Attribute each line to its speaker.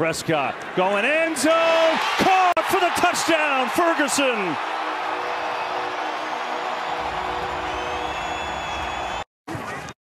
Speaker 1: Prescott going end zone, caught for the touchdown, Ferguson.